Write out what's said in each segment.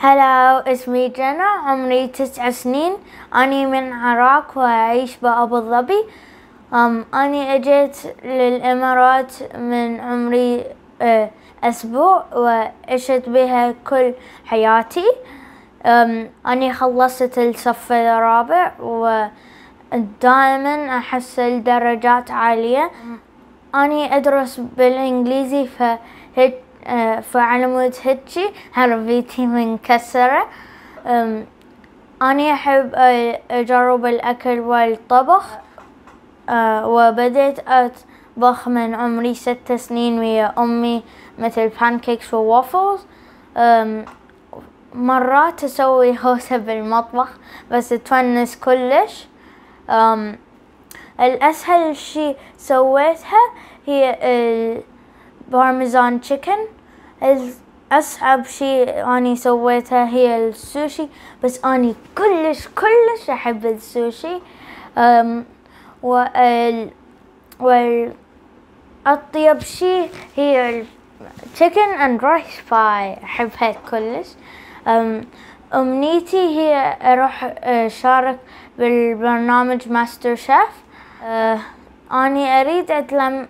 هلا اسمي جنى عمري تسع سنين أني من العراق وأعيش بأبو ظبي. أم أني أجيت للإمارات من عمري أه أسبوع وعشت بها كل حياتي. أم أني خلصت الصف الرابع ودائما أحصل درجات عالية. أني أدرس بالإنجليزي فهيك فعلى مود هيجي عربيتي منكسرة أني أحب أجرب الأكل والطبخ. وبديت أطبخ من عمري ست سنين ويا أمي مثل pancakes و waffles مرات أسوي هوسة بالمطبخ بس تونس كلش. الأسهل شي سويتها هي ال parmesan chicken أصعب شي أني سويته هي السوشي بس أني كلش كلش أحب السوشي وال والأطيب شي هي ال chicken and rice أحبها كلش أمنيتي هي أروح أشارك بالبرنامج ماستر شيف أني أريد أتلم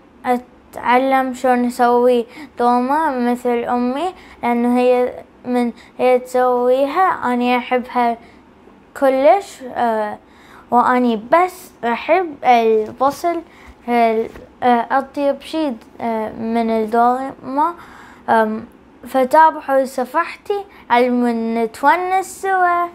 أتعلم شلون أسوي دومة مثل أمي لأنه هي من هي تسويها أني أحبها كلش وأني بس أحب البصل أطيب شي من الدومة فتابعوا صفحتي علمود نتونس سوا.